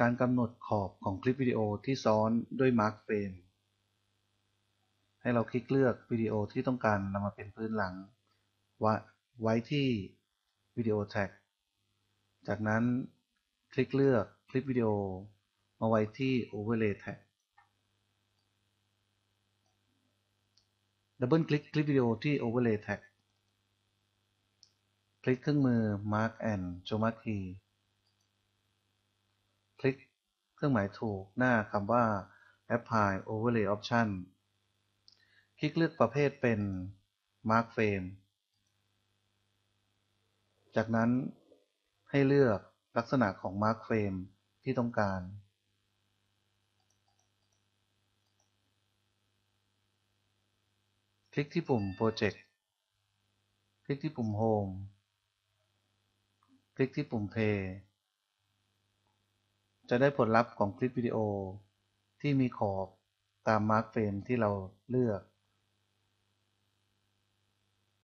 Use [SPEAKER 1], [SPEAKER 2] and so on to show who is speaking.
[SPEAKER 1] การกำหนดขอบของคลิปวิดีโอที่ซ้อนด้วย Mask Frame ให้เราคลิกเลือกวิดีโอที่ต้องการนำมาเป็นพื้นหลัง ไว้ที่ Video Track จากนั้นคลิกเลือกคลิปวิดีโอมาไว้ที่ Overlay Track ดับเบิลคลิกคลิปวิดีโอที่ Overlay Track คลิกเครื่องมือ Mark and Chroma Key คลิกเครื่องหมายถูกหน้าคำว่า Apply Overlay Option คลิกเลือกประเภทเป็น Mark Frame จากนั้นให้เลือกลักษณะของ Mark Frame ที่ต้องการ คลิกที่ปุ่ม Project คลิกที่ปุ่ม Home คลิกที่ปุ่ม Play จะได้ผลลัพธ์ของคลิปวิดีโอที่มีขอบตาม Mask Frame ที่เราเลือก